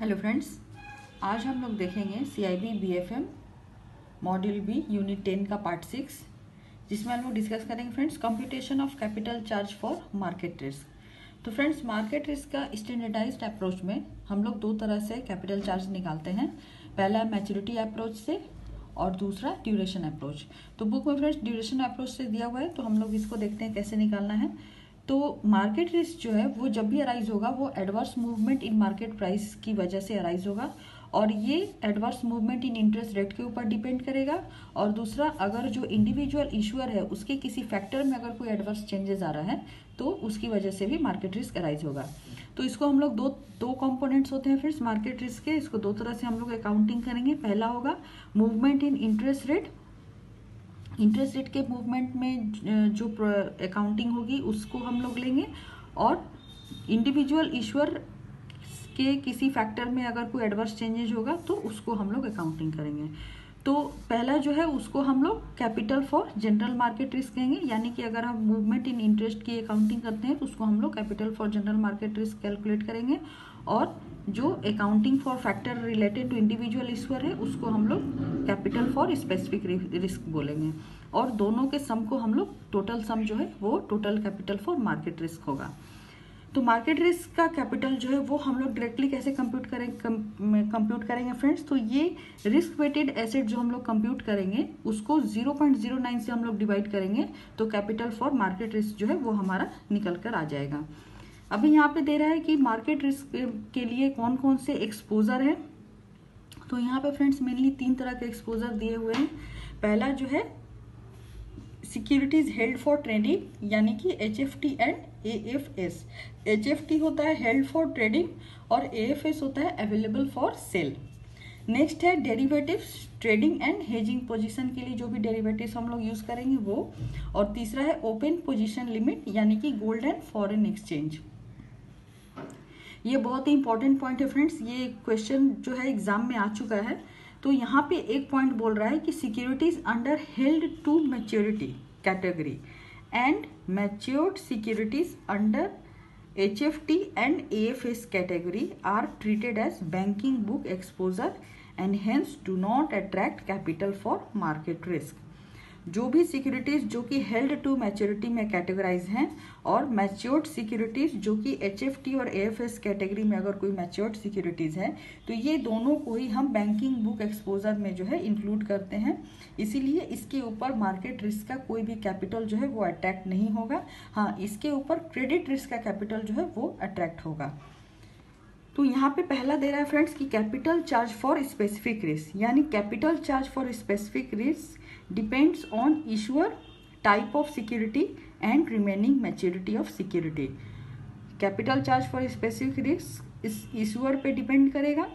Hello friends आज हम लोग देखेंगे C I B B F M module B unit ten का पार्ट सिक्स जिसमें हम लोग डिस्कस करेंगे friends computation of capital charge for market risk तो फ्रेंड्स मार्केट रिस्क का स्टैंडर्डाइज्ड अप्रोच में हम लोग दो तरह से कैपिटल चार्ज निकालते हैं। पहला मैच्योरिटी अप्रोच से और दूसरा ड्यूरेशन अप्रोच तो बुक में फ्रेंड्स ड्यूरेशन अप्रोच से दिया हुआ है तो हम लोग इसको देखते हैं कैसे निकालना है। तो मार्केट रिस्क जो है, वो जब भी अराइज होगा, वो adverse movement in market price की वजह से अराइज होगा। और ये adverse movement in interest rate के ऊपर डिपेंड करेगा। और दूसरा, अगर जो इंडिविजुअल इशूअर है, उसके किसी फैक्टर में अगर कोई एडवर्स चेंजेस आ रहा है तो उसकी वजह से भी मार्केट रिस्क अराइज होगा। तो इसको हम लोग दो दो कंपोनेंट्स होते हैं फिर मार्केट रिस्क के। इसको दो तरह से हम लोग अकाउंटिंग करेंगे। पहला होगा movement in interest rate interest rate के मूवमेंट में जो अकाउंटिंग होगी, उसको हम लोग लेंगे। और इंडिविजुअल ईश्वर के किसी फैक्टर में अगर कोई एडवर्स चेंजेज होगा तो उसको हम लोग अकाउंटिंग करेंगे। तो पहला जो है, उसको हम लोग capital for general market risk कहेंगे। यानी कि अगर हम मूवमेंट इन इंटरेस्ट की अकाउंटिंग करते हैं तो उसको हम लोग capital for general market risk calculate करेंगे। और जो accounting for factor related to individual issuer है, उसको हम लोग कैपिटल फॉर स्पेसिफिक रिस्क बोलेंगे। और दोनों के सम को हम लोग टोटल सम जो है, वो total capital for market risk होगा। तो मार्केट रिस्क का कैपिटल जो है, वो हम लोग डायरेक्टली कैसे कंप्यूट करेंगे कंप्यूट करेंगे फ्रेंड्स तो ये रिस्क वेटेड एसेट जो हम लोग कंप्यूट करेंगे, उसको 0.09 से हम लोग डिवाइड करेंगे तो कैपिटल फॉर मार्केट रिस्क जो है, वो हमारा निकल कर आ जाएगा। अभी यहाँ पे दे रहा है कि मार्केट रिस्क के लिए कौन कौन से एक्सपोजर है। तो यहाँ पे फ्रेंड्स मेनली तीन तरह के एक्सपोजर दिए हुए हैं। पहला जो है सिक्योरिटीज हेल्ड फॉर ट्रेडिंग यानी कि H F T and A F S H F T होता है हेल्ड फॉर ट्रेडिंग और ए एफ़ एस होता है अवेलेबल फॉर सेल नेक्स्ट है derivative trading and hedging position के लिए जो भी डेरिवेटिव्स हम लोग यूज़ करेंगे वो। और तीसरा है ओपन पोजीशन लिमिट यानी कि गोल्ड एंड फॉरेन एक्सचेंज ये बहुत ही इंपॉर्टेंट पॉइंट है फ्रेंड्स ये क्वेश्चन जो है एग्ज़ाम में आ चुका है। तो यहाँ पे एक पॉइंट बोल रहा है कि securities under held to maturity category and matured securities under H F T and A F S category are treated as banking book exposure and hence do not attract capital for market risk जो भी securities जो कि held to maturity में categorise हैं और matured securities जो कि H F T और ए एफ़ एस कैटेगरी में अगर कोई मैच्योर्ड सिक्योरिटीज है तो ये दोनों को ही हम बैंकिंग बुक एक्सपोजर में जो है इंक्लूड करते हैं। इसीलिए इसके ऊपर मार्केट रिस्क का कोई भी कैपिटल जो है वो अट्रैक्ट नहीं होगा। हाँ इसके ऊपर क्रेडिट रिस्क का कैपिटल जो है वो अट्रैक्ट होगा। तो यहाँ पे पहला दे रहा है फ्रेंड्स कि capital charge for specific risk यानी capital charge for specific risk depends on issuer, type of security, and remaining maturity of security. Capital charge for specific risk इस इशूअर पे डिपेंड करेगा,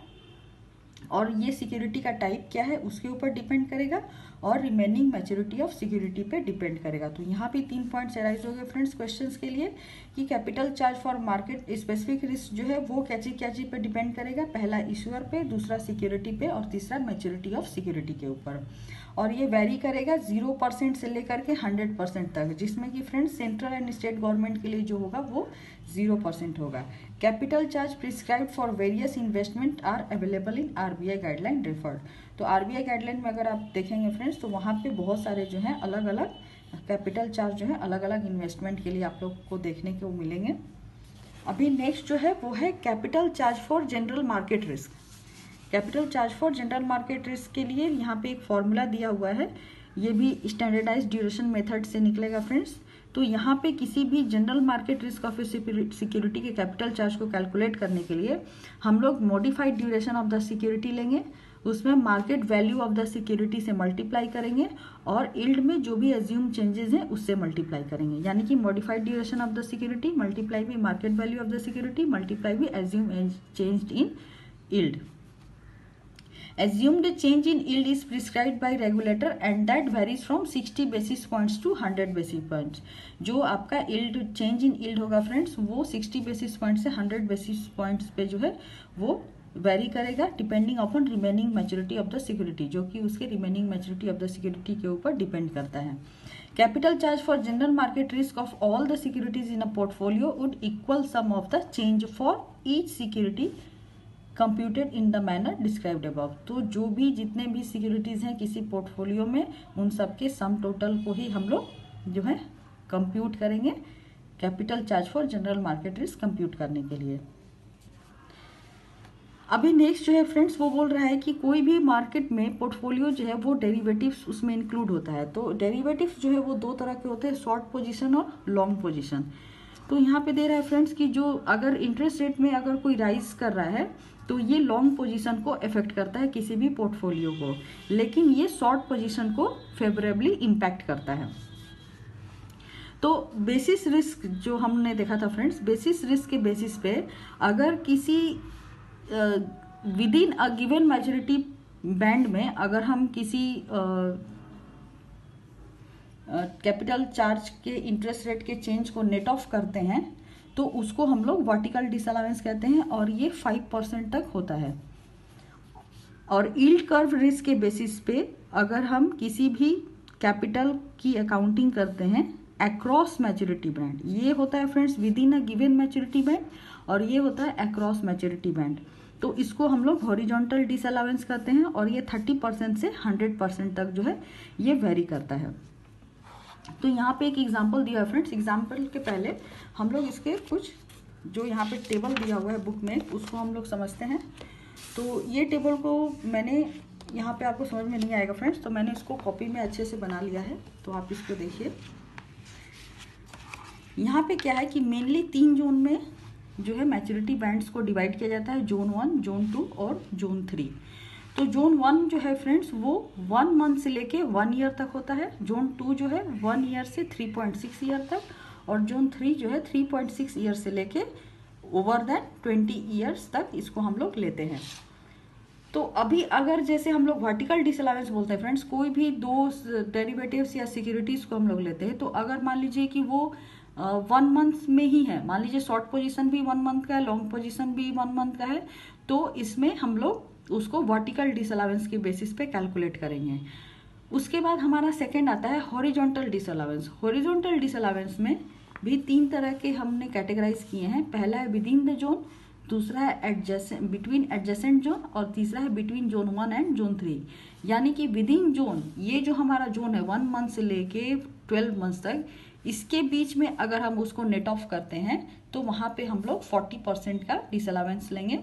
और ये सिक्योरिटी का टाइप क्या है उसके ऊपर डिपेंड करेगा, और रिमेनिंग मैच्योरिटी ऑफ़ सिक्योरिटी पे डिपेंड करेगा। तो यहाँ पे तीन पॉइंट्स एराइज हो गए फ्रेंड्स क्वेश्चंस के लिए, कि capital charge for market specific risk जो है वो क्या चीज़ क्या चीज़ पे डिपेंड करेगा? पहला इशूअर पे, दूसरा सिक्योरिटी पे, और तीसरा मैच्योरिटी ऑफ़ सिक्योरिटी के ऊपर। और ये वेरी करेगा ज़ीरो परसेंट से लेकर के हंड्रेड परसेंट तक, जिसमें कि friends central and state government के लिए जो होगा वो ज़ीरो परसेंट होगा। Capital charge prescribe for various investment are available in RBI guideline referred तो आरबीआई गाइडलाइन में अगर आप देखेंगे फ्रेंड्स तो वहाँ पे बहुत सारे जो हैं अलग अलग कैपिटल चार्ज जो है अलग अलग इन्वेस्टमेंट के लिए आप लोग को देखने को मिलेंगे। अभी नेक्स्ट जो है वो है capital charge for general market risk capital charge for general market risk के लिए यहाँ पे एक फॉर्मूला दिया हुआ है। ये भी स्टैंडर्डाइज ड्यूरेशन मेथड से निकलेगा फ्रेंड्स तो यहाँ पे किसी भी general market risk of security के कैपिटल चार्ज को कैलकुलेट करने के लिए हम लोग modified duration of the security लेंगे। उसमें market value of the security से मल्टीप्लाई करेंगे और इल्ड में जो भी एज्यूम चेंजेस हैं उससे मल्टीप्लाई करेंगे। यानी कि modified duration of the security multiply भी market value of the security multiply भी assume change in yield assumed change in yield is prescribed by regulator and that varies from 60 basis points to 100 basis points. जो आपका yield change in yield होगा friends, वो 60 basis points से 100 basis points पे जो है, वो वेरी करेगा depending upon remaining maturity of the security जो कि उसके remaining maturity of the security के ऊपर डिपेंड करता है। Capital charge for general market risk of all the securities in a portfolio would equal sum of the change for each security computed in the manner described above तो जो भी जितने भी securities हैं किसी पोर्टफोलियो में, उन सब के सम टोटल को ही हम लोग जो है कंप्यूट करेंगे capital charge for general market risk compute करने के लिए। अभी नेक्स्ट जो है फ्रेंड्स वो बोल रहा है कि कोई भी मार्केट में पोर्टफोलियो जो है वो डेरिवेटिव्स उसमें इंक्लूड होता है। तो डेरिवेटिव्स जो है वो दो तरह के होते हैं शॉर्ट पोजीशन और लॉन्ग पोजीशन तो यहाँ पे दे रहा है फ्रेंड्स कि जो अगर इंटरेस्ट रेट में अगर कोई राइज कर रहा है तो ये लॉन्ग पोजीशन को इफ़ेक्ट करता है किसी भी पोर्टफोलियो को। लेकिन ये शॉर्ट पोजीशन को फेवरेबली इम्पैक्ट करता है। तो बेसिस रिस्क जो हमने देखा था फ्रेंड्स बेसिस रिस्क के बेसिस पे अगर किसी within a given maturity band में अगर हम किसी कैपिटल चार्ज के इंटरेस्ट रेट के चेंज को नेट ऑफ़ करते हैं तो उसको हम लोग वर्टिकल डिसअलावेंस कहते हैं और ये फाइव परसेंट तक होता है। और ईल्ड कर्व रिस्क के बेसिस पे अगर हम किसी भी कैपिटल की अकाउंटिंग करते हैं अक्रॉस मैच्योरिटी बैंड ये होता है friends within a given maturity band और ये होता है अक्रॉस मैच्योरिटी बैंड तो इसको हम लोग हॉरिजॉन्टल डिसअलावेंस करते हैं और ये थर्टी परसेंट से हंड्रेड परसेंट तक जो है, ये वेरी करता है। तो यहाँ पे एक एग्ज़ाम्पल दिया है फ्रेंड्स एग्ज़ाम्पल के पहले हम लोग इसके कुछ जो यहाँ पे टेबल दिया हुआ है बुक में, उसको हम लोग समझते हैं। तो ये टेबल को मैंने यहाँ पे आपको समझ में नहीं आएगा फ्रेंड्स तो मैंने इसको कॉपी में अच्छे से बना लिया है। तो आप इसको देखिए। यहाँ पे क्या है कि मेनली तीन जोन में जो है मैच्योरिटी बैंड्स को डिवाइड किया जाता है जोन वन जोन टू और जोन थ्री तो जोन वन जो है फ्रेंड्स वो वन मंथ से लेके वन ईयर तक होता है। जोन टू जो है वन ईयर से थ्री पॉइंट सिक्स ईयर तक और जोन थ्री जो है थ्री पॉइंट सिक्स ईयर से लेके ओवर दैन ट्वेंटी ईयर्स तक इसको हम लोग लेते हैं। तो अभी अगर जैसे हम लोग वर्टिकल डिसअलावेंस बोलते हैं फ्रेंड्स कोई भी दो डेरिवेटिव्स या सिक्योरिटीज को हम लोग लेते हैं तो अगर मान लीजिए कि वो वन uh, मंथ में ही है मान लीजिए शॉर्ट पोजीशन भी वन मंथ का है लॉन्ग पोजीशन भी वन मंथ का है तो इसमें हम लोग उसको वर्टिकल डिसअलावेंस के बेसिस पे कैलकुलेट करेंगे। उसके बाद हमारा सेकेंड आता है हॉरिजॉन्टल डिसअलावेंस हॉरिजॉन्टल डिसअलावेंस में भी तीन तरह के हमने कैटेगराइज किए हैं। पहला है विद इन द जोन दूसरा है एडजस्टेंट बिटवीन एडजस्टेंट जोन और तीसरा है between zone one and zone three यानी कि विद इन जोन ये जो हमारा जोन है वन मंथ से लेके ट्वेल्व मंथ तक, इसके बीच में अगर हम उसको नेट ऑफ़ करते हैं तो वहाँ पे हम लोग फोर्टी परसेंट का डिसअलावेंस लेंगे।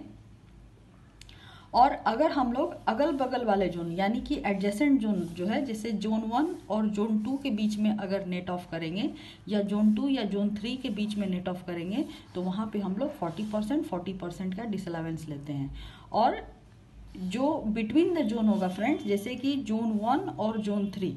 और अगर हम लोग अगल बगल वाले जोन, यानी कि एडजेसेंट जोन जो है, जैसे जोन वन और जोन टू के बीच में अगर नेट ऑफ़ करेंगे, या जोन टू या जोन थ्री के बीच में नेट ऑफ़ करेंगे तो वहाँ पे हम लोग फोर्टी परसेंट फोर्टी परसेंट का डिसअलावेंस लेते हैं। और जो बिटवीन द जोन होगा फ्रेंड्स जैसे कि जोन वन और जोन थ्री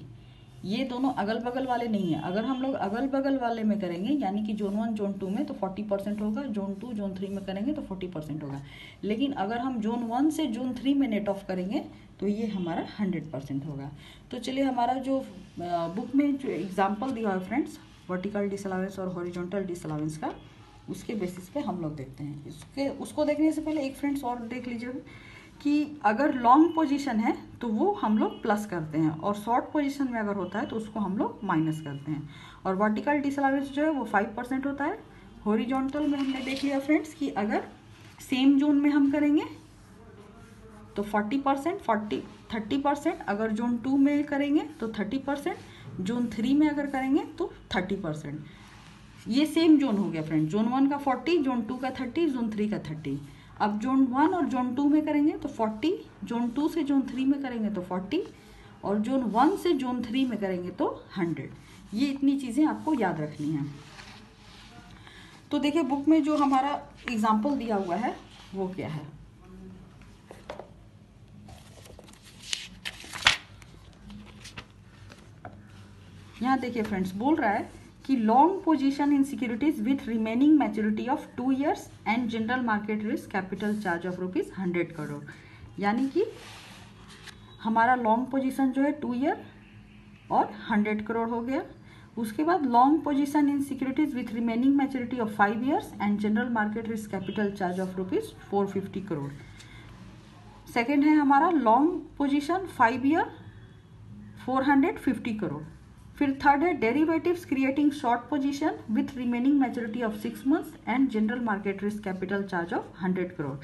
ये दोनों अगल बगल वाले नहीं है। अगर हम लोग अगल बगल वाले में करेंगे, यानी कि जोन वन जोन टू में तो फोर्टी परसेंट होगा जोन टू जोन थ्री में करेंगे तो फोर्टी परसेंट होगा। लेकिन अगर हम जोन वन से जोन थ्री में नेट ऑफ़ करेंगे तो ये हमारा हंड्रेड परसेंट होगा। तो चलिए हमारा जो बुक में जो एग्ज़ाम्पल दिया है फ्रेंड्स वर्टिकल डिसअलावेंस और हॉरिजॉन्टल डिसअलावेंस का, उसके बेसिस पे हम लोग देखते हैं। इसके, उसको देखने से पहले एक फ्रेंड्स और देख लीजिए कि अगर लॉन्ग पोजीशन है तो वो हम लोग प्लस करते हैं। और शॉर्ट पोजीशन में अगर होता है तो उसको हम लोग माइनस करते हैं। और वर्टिकल डिसअलावेंस जो है वो फाइव परसेंट होता है। हॉरिजॉन्टल में हमने देख लिया फ्रेंड्स कि अगर सेम जोन में हम करेंगे तो forty percent forty thirty percent अगर जोन टू में करेंगे तो थर्टी परसेंट जोन थ्री में अगर करेंगे तो थर्टी परसेंट ये सेम जोन हो गया फ्रेंड जोन वन का फोर्टी जोन टू का थर्टी जोन थ्री का थर्टी अब जोन वन और जोन टू में करेंगे तो फोर्टी, जोन टू से जोन थ्री में करेंगे तो फोर्टी, और जोन वन से जोन थ्री में करेंगे तो हंड्रेड। ये इतनी चीज़ें आपको याद रखनी है। तो देखिए, बुक में जो हमारा एग्ज़ाम्पल दिया हुआ है, वो क्या है? यहाँ देखिए फ्रेंड्स, बोल रहा है कि long position in securities with remaining maturity of two years and general market risk capital charge of rupees hundred crore यानी कि हमारा लॉन्ग पोजीशन जो है टू ईयर और हंड्रेड करोड़ हो गया। उसके बाद long position in securities with remaining maturity of five years and general market risk capital charge of rupees four fifty crore second है हमारा long position five year four hundred fifty crore फिर third है derivatives creating short position with remaining maturity of six months and general market risk capital charge of hundred crore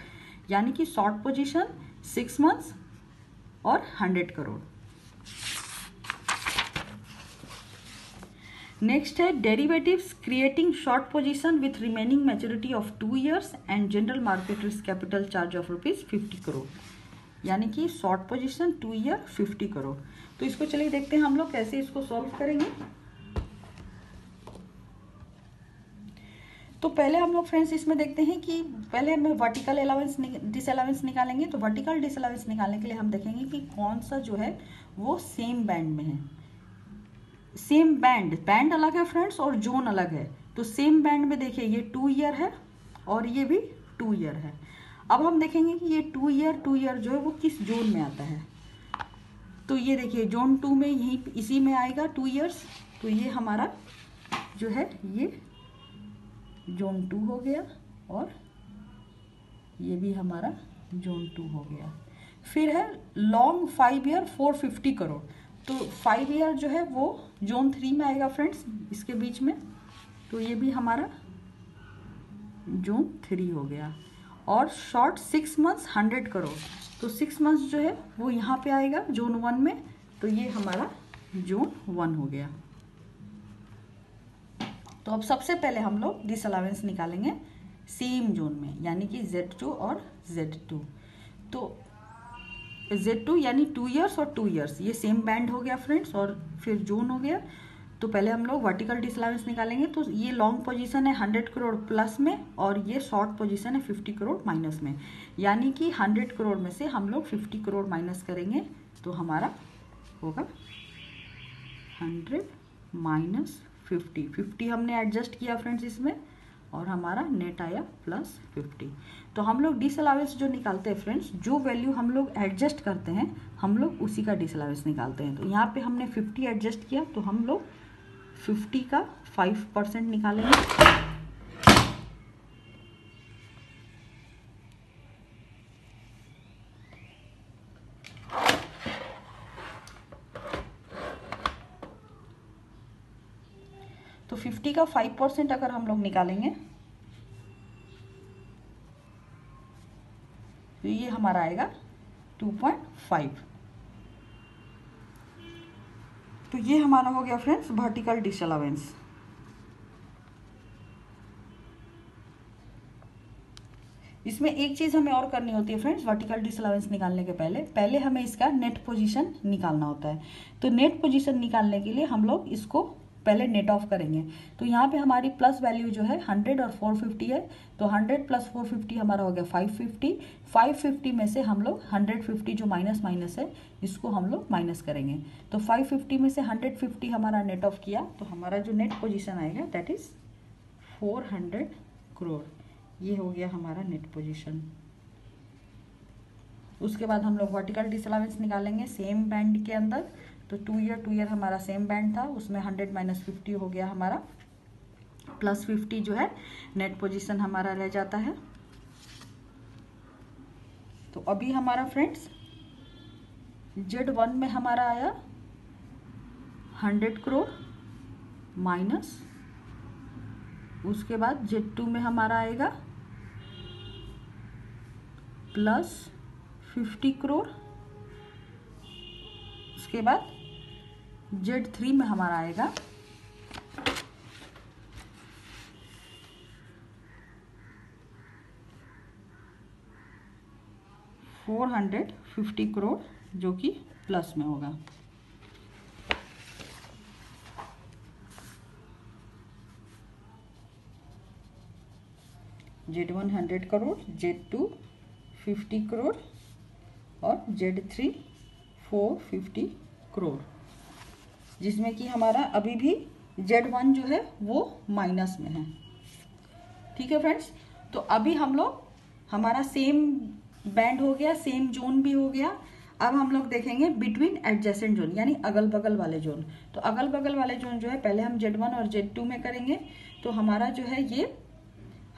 यानी कि short position six months और hundred crore next है derivatives creating short position with remaining maturity of two years and general market risk capital charge of rupees fifty crore यानी कि short position two year fifty crore तो इसको चलिए देखते हैं हम लोग कैसे इसको सॉल्व करेंगे। तो पहले हम लोग फ्रेंड्स इसमें देखते हैं कि पहले हमें वर्टिकल अलावेंस डिस अलावेंस निकालेंगे। तो वर्टिकल डिस अलावेंस निकालने के लिए हम देखेंगे कि कौन सा जो है वो सेम बैंड में है। सेम बैंड बैंड अलग है फ्रेंड्स और जोन अलग है। तो सेम बैंड में देखिए, ये टू ईयर है और ये भी टू ईयर है। अब हम देखेंगे कि ये टू ईयर टू ईयर जो है वो किस जोन में आता है। तो ये देखिए जोन टू में यही इसी में आएगा टू ईयर्स तो ये हमारा जो है, ये जोन टू हो गया और ये भी हमारा जोन टू हो गया। फिर है long five year four fifty crore. तो फाइव ईयर जो है वो जोन थ्री में आएगा फ्रेंड्स इसके बीच में। तो ये भी हमारा जोन थ्री हो गया। और short six months hundred crore तो सिक्स मंथ्स जो है, वो यहाँ पे आएगा जोन वन में। तो ये हमारा जोन वन हो गया। तो अब सबसे पहले हम लोग डिस अलावेंस निकालेंगे सेम जोन में, यानी कि जेड टू और जेड टू तो जेड टू यानी टू ईयर्स और टू ईयर्स ये सेम बैंड हो गया फ्रेंड्स और फिर जोन हो गया। तो पहले हम लोग वर्टिकल डिसलावेंस निकालेंगे तो ये लॉन्ग पोजीशन है हंड्रेड करोड़ प्लस में और ये शॉर्ट पोजीशन है फिफ्टी करोड़ माइनस में। यानी कि हंड्रेड करोड़ में से हम लोग फिफ्टी करोड़ माइनस करेंगे तो हमारा होगा हंड्रेड माइनस फिफ्टी फिफ्टी हमने एडजस्ट किया फ्रेंड्स इसमें और हमारा नेट आया प्लस फिफ्टी तो हम लोग डिसअलावेंस जो निकालते हैं फ्रेंड्स जो वैल्यू हम लोग एडजस्ट करते हैं, हम लोग उसी का डिसअलावेंस निकालते हैं। तो यहाँ पे हमने फिफ्टी एडजस्ट किया तो हम लोग फिफ्टी का फाइव परसेंट निकालेंगे। तो फिफ्टी का फाइव परसेंट अगर हम लोग निकालेंगे तो ये हमारा आएगा टू पॉइंट फाइव तो ये हमारा हो गया फ्रेंड्स वर्टिकल डिश अलावेंस इसमें एक चीज़ हमें और करनी होती है फ्रेंड्स वर्टिकल डिसअलावेंस निकालने के पहले। पहले हमें इसका नेट पोजीशन निकालना होता है। तो नेट पोजीशन निकालने के लिए हम लोग इसको पहले नेट ऑफ़ करेंगे। तो यहाँ पे हमारी प्लस वैल्यू जो है हंड्रेड और फोर फिफ्टी है। तो हंड्रेड प्लस फोर फिफ्टी हमारा हो गया फाइव फिफ्टी फाइव फिफ्टी में से हम लोग हंड्रेड फिफ्टी जो माइनस माइनस है, इसको हम लोग माइनस करेंगे। तो फाइव फिफ्टी में से हंड्रेड फिफ्टी हमारा नेट ऑफ़ किया तो हमारा जो नेट पोजिशन आएगा that is four hundred crore ये हो गया हमारा नेट पोजिशन उसके बाद हम लोग वर्टिकल डिसलावेंस निकालेंगे सेम बैंड के अंदर। तो टू ईयर टू ईयर हमारा सेम बैंड था, उसमें हंड्रेड माइनस फिफ्टी हो गया हमारा। प्लस फिफ्टी जो है नेट पोजीशन हमारा रह जाता है। तो अभी हमारा फ्रेंड्स जेड वन में हमारा आया हंड्रेड करोड़ माइनस उसके बाद जेड टू में हमारा आएगा प्लस फिफ्टी करोड़ उसके बाद जेड थ्री में हमारा आएगा। फोर हंड्रेड फिफ्टी करोड़ जो कि प्लस में होगा। Z one hundred crore, Z two fifty crore और Z three four fifty crore. जिसमें कि हमारा अभी भी जेड वन जो है वो माइनस में है। ठीक है फ्रेंड्स तो अभी हम लोग, हमारा सेम बैंड हो गया सेम जोन भी हो गया। अब हम लोग देखेंगे बिटवीन एडजेसेंट जोन यानी अगल बगल वाले जोन तो अगल बगल वाले जोन जो है, पहले हम जेड वन और जेड टू में करेंगे। तो हमारा जो है ये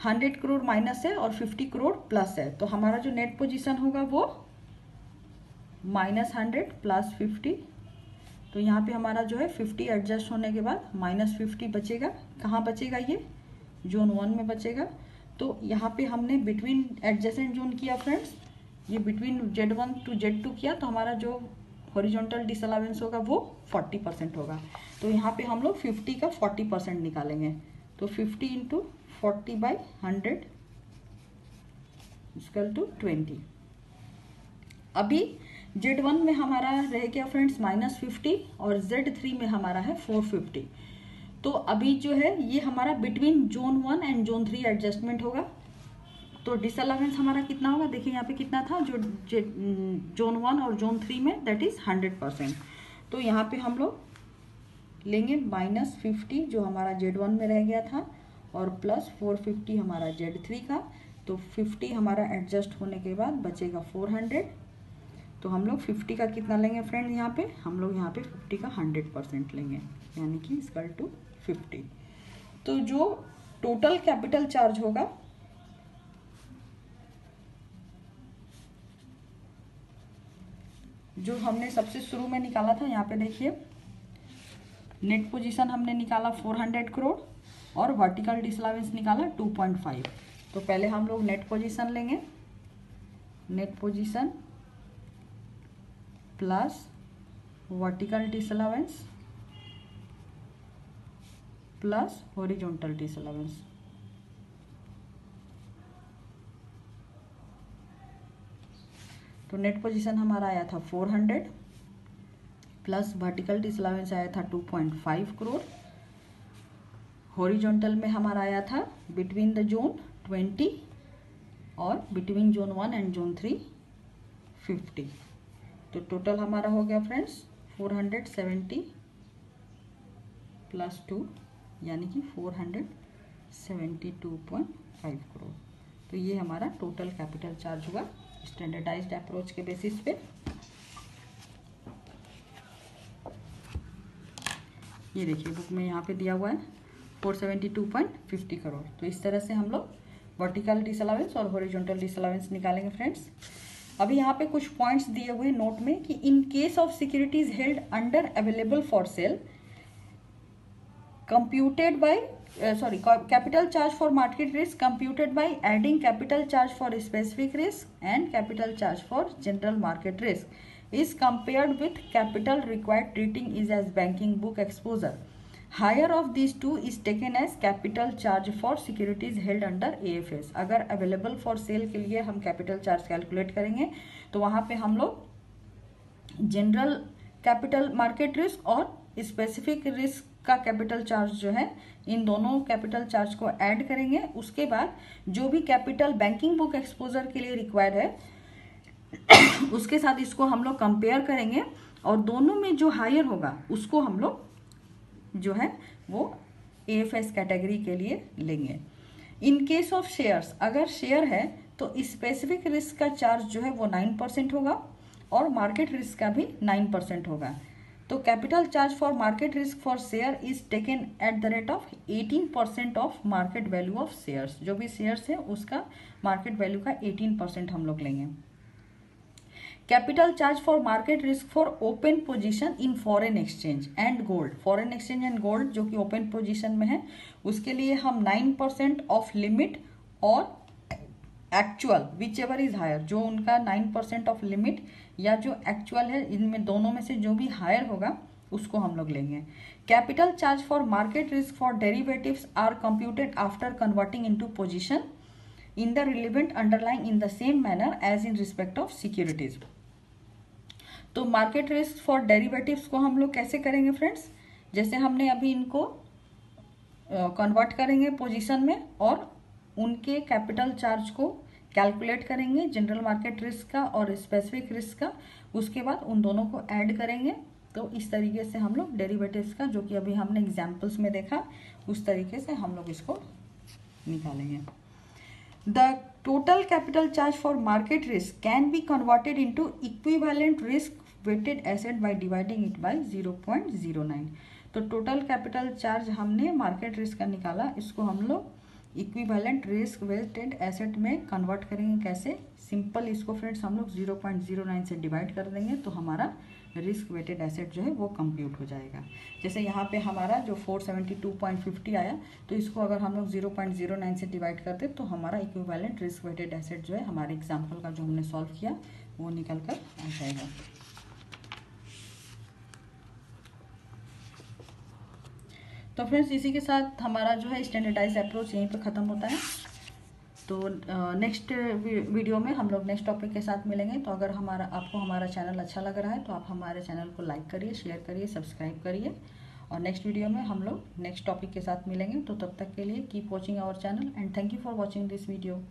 हंड्रेड करोड़ माइनस है और फिफ्टी करोड़ प्लस है। तो हमारा जो नेट पोजीशन होगा वो माइनस हंड्रेड प्लस फिफ्टी तो यहाँ पे हमारा जो है फिफ्टी एडजस्ट होने के बाद माइनस फिफ्टी बचेगा। कहाँ बचेगा ये? जोन वन में बचेगा। तो यहाँ पे हमने बिटवीन एडजेसेंट जोन किया फ्रेंड्स ये between Z one to Z two किया तो हमारा जो हॉरिजॉन्टल डिसअलावेंस होगा वो फोर्टी परसेंट होगा। तो यहाँ पे हम लोग फिफ्टी का फोर्टी परसेंट निकालेंगे। तो fifty into forty by hundred to twenty अभी जेड वन में हमारा रह गया फ्रेंड्स माइनस फिफ्टी और जेड थ्री में हमारा है फोर फिफ्टी तो अभी जो है, ये हमारा between zone one and zone three adjustment होगा. तो डिसअलावेंस हमारा कितना होगा? देखिए यहाँ पे कितना था, जो जोन वन और जोन थ्री में दैट इज़ हंड्रेड परसेंट तो यहाँ पे हम लोग लेंगे माइनस फिफ्टी जो हमारा जेड वन में रह गया था, और प्लस फोर फिफ्टी हमारा जेड थ्री का. तो फिफ्टी हमारा एडजस्ट होने के बाद बचेगा फोर हंड्रेड तो हम लोग फिफ्टी का कितना लेंगे फ्रेंड यहाँ पे? हम लोग यहाँ पे फिफ्टी का हंड्रेड परसेंट लेंगे, यानी कि इसकल टू फिफ्टी तो जो टोटल कैपिटल चार्ज होगा, जो हमने सबसे शुरू में निकाला था, यहाँ पे देखिए नेट पोजीशन हमने निकाला 400 करोड़ और वर्टिकल डिसलावेंस निकाला 2.5 तो पहले हम लोग नेट पोजीशन लेंगे net position plus vertical disallowance plus horizontal disallowance तो नेट पोजीशन हमारा आया था 400 प्लस वर्टिकल डिसअलावेंस आया था 2.5 करोड़ हॉरिजॉन्टल में हमारा आया था बिटवीन द जोन 20 और between zone one and zone three 50 तो टोटल हमारा हो गया फ्रेंड्स 470 प्लस टू यानी कि 472.5 करोड़ तो ये हमारा टोटल कैपिटल चार्ज हुआ स्टैंडर्डाइज्ड अप्रोच के बेसिस पे। ये देखिए बुक में यहाँ पे दिया हुआ है 472.50 करोड़ तो इस तरह से हम लोग वर्टिकल डिसअलावेंस और हॉरिजॉन्टल डिसअलावेंस निकालेंगे फ्रेंड्स अभी यहाँ पे कुछ पॉइंट्स दिए हुए नोट में कि in case of securities held under available for sale computed by sorry capital charge for market risk computed by adding capital charge for specific risk and capital charge for general market risk is compared with capital required treating is as banking book exposure higher of this two is taken as capital charge for securities held under A F S अगर available for sale के लिए हम capital charge calculate करेंगे तो वहाँ पर हम लोग जनरल कैपिटल मार्केट रिस्क और स्पेसिफिक रिस्क का कैपिटल चार्ज जो है, इन दोनों कैपिटल चार्ज को एड करेंगे। उसके बाद जो भी कैपिटल बैंकिंग बुक एक्सपोजर के लिए रिक्वायर्ड है, उसके साथ इसको हम लोग कंपेयर करेंगे और दोनों में जो हायर होगा, उसको हम लोग जो है, वो ए एफ़ एस कैटेगरी के लिए लेंगे। इन केस ऑफ़ शेयर्स अगर शेयर है तो स्पेसिफिक रिस्क का चार्ज जो है, वो नाइन परसेंट होगा और मार्केट रिस्क का भी नाइन परसेंट होगा। तो capital charge for market risk for share is taken at the rate of 18 percent of market value of shares जो भी शेयर्स है, उसका मार्केट वैल्यू का 18 परसेंट हम लोग लेंगे। Capital charge for market risk for open position in foreign exchange and gold foreign exchange and gold जो कि ओपन पोजीशन में है, उसके लिए हम 9 परसेंट ऑफ़ लिमिट और actual whichever is higher जो उनका नाइन परसेंट ऑफ़ लिमिट या जो एक्चुअल है, इनमें दोनों में से जो भी हायर होगा, उसको हम लोग लेंगे। Capital charge for market risk for derivative are computed after converting into position in the relevant underline in the same manner as in respect of securities तो मार्केट रिस्क फॉर डेरिवेटिव्स को हम लोग कैसे करेंगे फ्रेंड्स जैसे हमने अभी इनको कन्वर्ट uh, करेंगे पोजीशन में और उनके कैपिटल चार्ज को कैलकुलेट करेंगे जनरल मार्केट रिस्क का और स्पेसिफिक रिस्क का। उसके बाद उन दोनों को ऐड करेंगे। तो इस तरीके से हम लोग डेरिवेटिव्स का जो कि अभी हमने एग्जाम्पल्स में देखा उस तरीके से हम लोग इसको निकालेंगे। The total capital charge for market risk can be converted into equivalent risk weighted asset by dividing it by 0.09 तो टोटल कैपिटल चार्ज हमने मार्केट रिस्क का निकाला, इसको हम लोग इक्विवेलेंट रिस्क वेटेड एसेट में कन्वर्ट करेंगे कैसे? सिंपल इसको फ्रेंड्स हम लोग ज़ीरो पॉइंट ज़ीरो नाइन से डिवाइड कर देंगे तो हमारा रिस्क वेटेड एसेट जो है वो कंप्यूट हो जाएगा। जैसे यहाँ पे हमारा जो four seventy two point fifty आया तो इसको अगर हम लोग ज़ीरो पॉइंट ज़ीरो नाइन से डिवाइड करते तो हमारा इक्विवेलेंट रिस्क वेटेड एसेट जो है, हमारे एग्ज़ाम्पल का जो हमने सॉल्व किया, वो निकल कर आ जाएगा। तो फ्रेंड्स इसी के साथ हमारा जो है स्टैंडर्डाइज अप्रोच यहीं पर ख़त्म होता है। तो नेक्स्ट वीडियो में हम लोग नेक्स्ट टॉपिक के साथ मिलेंगे। तो अगर हमारा, आपको हमारा चैनल अच्छा लग रहा है तो आप हमारे चैनल को लाइक करिए शेयर करिए सब्सक्राइब करिए। और नेक्स्ट वीडियो में हम लोग नेक्स्ट टॉपिक के साथ मिलेंगे। तो तब तक के लिए keep watching our channel and thank you for watching this video